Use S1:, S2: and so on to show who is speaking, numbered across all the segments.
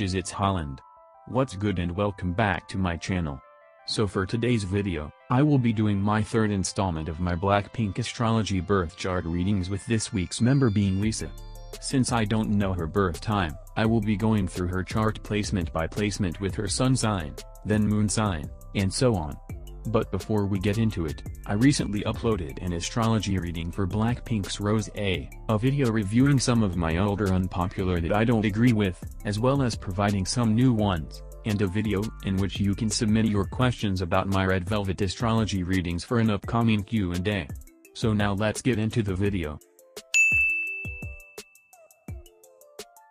S1: is it's Holland. What's good and welcome back to my channel. So for today's video, I will be doing my third installment of my Blackpink astrology birth chart readings with this week's member being Lisa. Since I don't know her birth time, I will be going through her chart placement by placement with her sun sign, then moon sign, and so on. But before we get into it, I recently uploaded an astrology reading for Blackpink's Rosé, a video reviewing some of my older unpopular that I don't agree with, as well as providing some new ones, and a video in which you can submit your questions about my Red Velvet astrology readings for an upcoming Q&A. So now let's get into the video.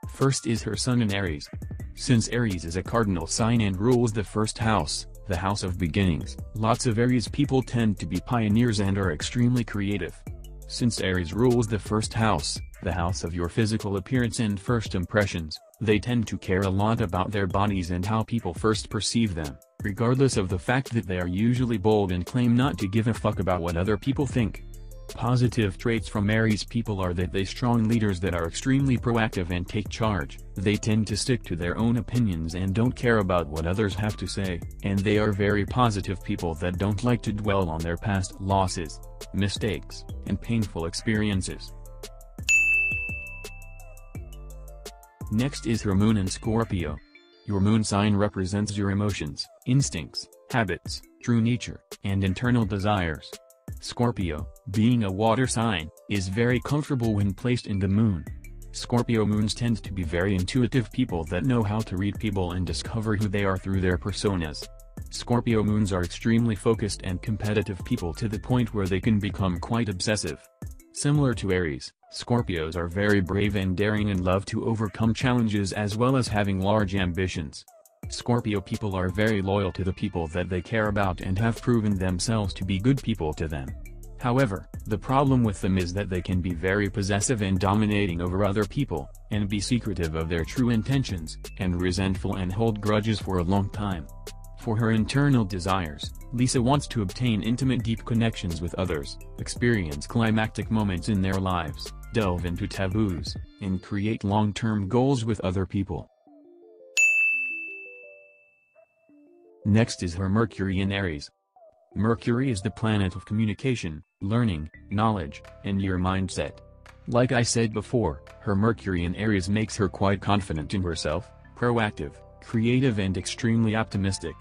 S1: First is her sun in Aries. Since Aries is a cardinal sign and rules the first house, the house of beginnings. Lots of Aries people tend to be pioneers and are extremely creative. Since Aries rules the first house, the house of your physical appearance and first impressions, they tend to care a lot about their bodies and how people first perceive them, regardless of the fact that they are usually bold and claim not to give a fuck about what other people think. Positive traits from Aries people are that they strong leaders that are extremely proactive and take charge, they tend to stick to their own opinions and don't care about what others have to say, and they are very positive people that don't like to dwell on their past losses, mistakes, and painful experiences. Next is her moon in Scorpio. Your moon sign represents your emotions, instincts, habits, true nature, and internal desires. Scorpio, being a water sign, is very comfortable when placed in the moon. Scorpio moons tend to be very intuitive people that know how to read people and discover who they are through their personas. Scorpio moons are extremely focused and competitive people to the point where they can become quite obsessive. Similar to Aries, Scorpios are very brave and daring and love to overcome challenges as well as having large ambitions. Scorpio people are very loyal to the people that they care about and have proven themselves to be good people to them. However, the problem with them is that they can be very possessive and dominating over other people, and be secretive of their true intentions, and resentful and hold grudges for a long time. For her internal desires, Lisa wants to obtain intimate deep connections with others, experience climactic moments in their lives, delve into taboos, and create long-term goals with other people. Next is her Mercury in Aries. Mercury is the planet of communication, learning, knowledge, and your mindset. Like I said before, her Mercury in Aries makes her quite confident in herself, proactive, creative and extremely optimistic.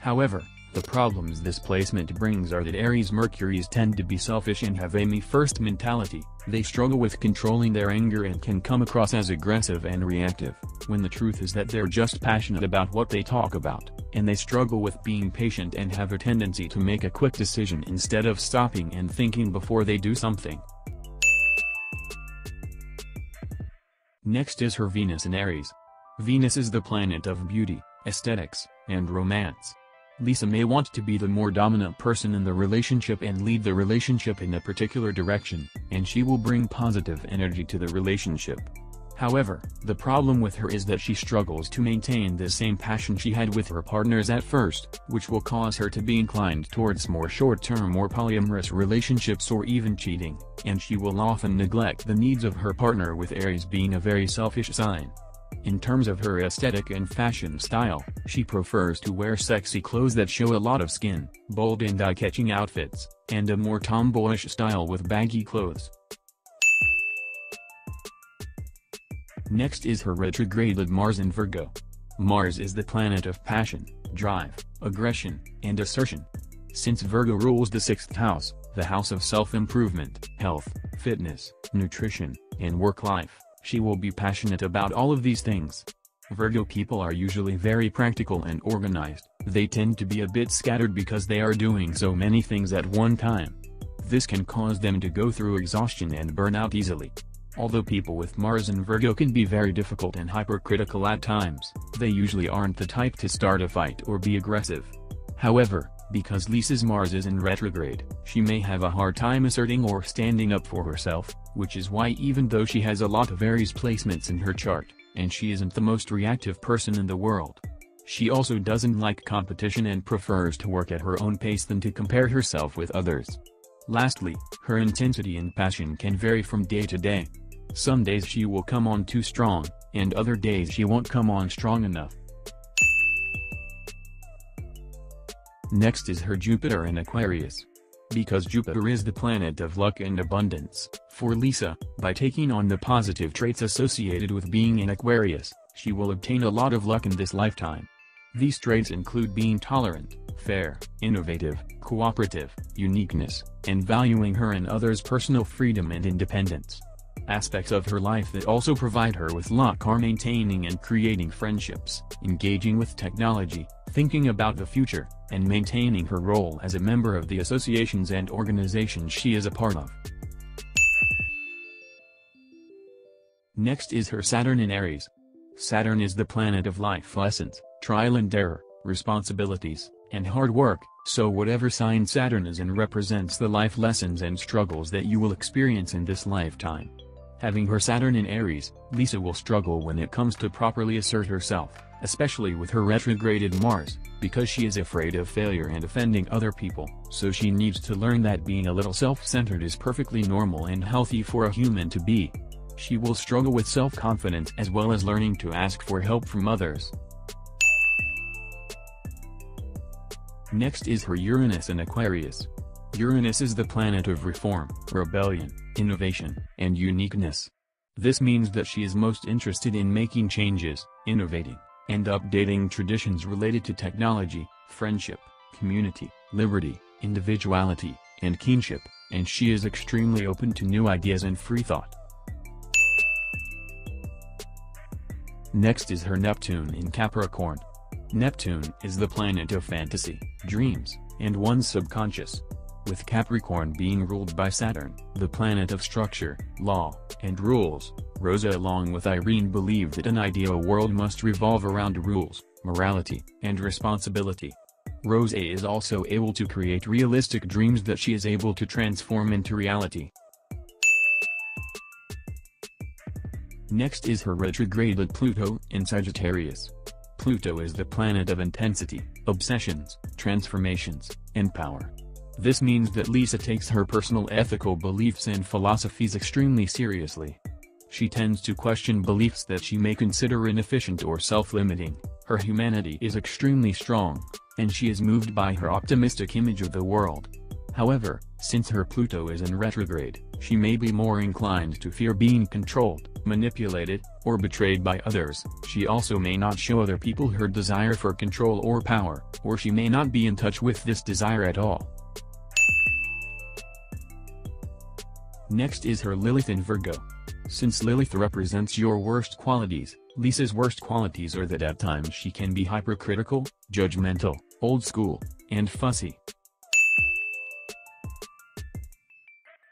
S1: However, the problems this placement brings are that Aries Mercuries tend to be selfish and have a me-first mentality, they struggle with controlling their anger and can come across as aggressive and reactive, when the truth is that they're just passionate about what they talk about, and they struggle with being patient and have a tendency to make a quick decision instead of stopping and thinking before they do something. Next is her Venus in Aries. Venus is the planet of beauty, aesthetics, and romance. Lisa may want to be the more dominant person in the relationship and lead the relationship in a particular direction, and she will bring positive energy to the relationship. However, the problem with her is that she struggles to maintain the same passion she had with her partners at first, which will cause her to be inclined towards more short-term or polyamorous relationships or even cheating, and she will often neglect the needs of her partner with Aries being a very selfish sign. In terms of her aesthetic and fashion style, she prefers to wear sexy clothes that show a lot of skin, bold and eye-catching outfits, and a more tomboyish style with baggy clothes. Next is her retrograded Mars in Virgo. Mars is the planet of passion, drive, aggression, and assertion. Since Virgo rules the sixth house, the house of self-improvement, health, fitness, nutrition, and work life, she will be passionate about all of these things. Virgo people are usually very practical and organized, they tend to be a bit scattered because they are doing so many things at one time. This can cause them to go through exhaustion and burn out easily. Although people with Mars and Virgo can be very difficult and hypercritical at times, they usually aren't the type to start a fight or be aggressive. However, because Lisa's Mars is in retrograde, she may have a hard time asserting or standing up for herself, which is why even though she has a lot of Aries placements in her chart, and she isn't the most reactive person in the world. She also doesn't like competition and prefers to work at her own pace than to compare herself with others. Lastly, her intensity and passion can vary from day to day. Some days she will come on too strong, and other days she won't come on strong enough. Next is her Jupiter in Aquarius. Because Jupiter is the planet of luck and abundance, for Lisa, by taking on the positive traits associated with being in Aquarius, she will obtain a lot of luck in this lifetime. These traits include being tolerant, fair, innovative, cooperative, uniqueness, and valuing her and others' personal freedom and independence. Aspects of her life that also provide her with luck are maintaining and creating friendships, engaging with technology, thinking about the future, and maintaining her role as a member of the associations and organizations she is a part of. Next is her Saturn in Aries. Saturn is the planet of life lessons, trial and error, responsibilities, and hard work, so whatever sign Saturn is in represents the life lessons and struggles that you will experience in this lifetime. Having her Saturn in Aries, Lisa will struggle when it comes to properly assert herself especially with her retrograded Mars, because she is afraid of failure and offending other people, so she needs to learn that being a little self-centered is perfectly normal and healthy for a human to be. She will struggle with self-confidence as well as learning to ask for help from others. Next is her Uranus in Aquarius. Uranus is the planet of reform, rebellion, innovation, and uniqueness. This means that she is most interested in making changes, innovating, and updating traditions related to technology, friendship, community, liberty, individuality, and kinship, and she is extremely open to new ideas and free thought. Next is her Neptune in Capricorn. Neptune is the planet of fantasy, dreams, and one's subconscious, with Capricorn being ruled by Saturn, the planet of structure, law, and rules, Rosé along with Irene believe that an ideal world must revolve around rules, morality, and responsibility. Rosé is also able to create realistic dreams that she is able to transform into reality. Next is her retrograded Pluto in Sagittarius. Pluto is the planet of intensity, obsessions, transformations, and power. This means that Lisa takes her personal ethical beliefs and philosophies extremely seriously. She tends to question beliefs that she may consider inefficient or self-limiting, her humanity is extremely strong, and she is moved by her optimistic image of the world. However, since her Pluto is in retrograde, she may be more inclined to fear being controlled, manipulated, or betrayed by others. She also may not show other people her desire for control or power, or she may not be in touch with this desire at all. Next is her Lilith in Virgo. Since Lilith represents your worst qualities, Lisa's worst qualities are that at times she can be hypercritical, judgmental, old school, and fussy.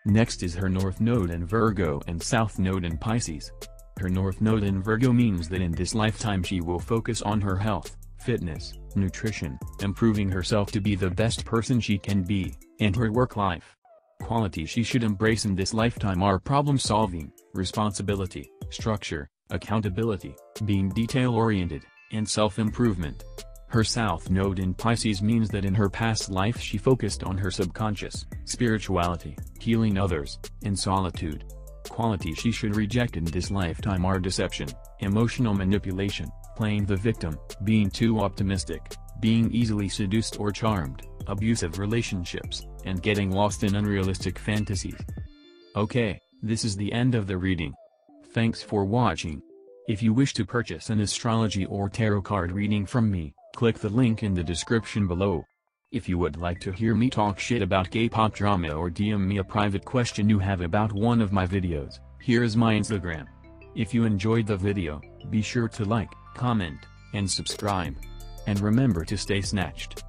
S1: Next is her North Node in Virgo and South Node in Pisces. Her North Node in Virgo means that in this lifetime she will focus on her health, fitness, nutrition, improving herself to be the best person she can be, and her work life qualities she should embrace in this lifetime are problem-solving, responsibility, structure, accountability, being detail-oriented, and self-improvement. Her South Node in Pisces means that in her past life she focused on her subconscious, spirituality, healing others, and solitude. Qualities she should reject in this lifetime are deception, emotional manipulation, playing the victim, being too optimistic, being easily seduced or charmed, abusive relationships, and getting lost in unrealistic fantasies. Okay, this is the end of the reading. Thanks for watching. If you wish to purchase an astrology or tarot card reading from me, click the link in the description below. If you would like to hear me talk shit about K-pop drama or DM me a private question you have about one of my videos, here is my Instagram. If you enjoyed the video, be sure to like, comment, and subscribe. And remember to stay snatched.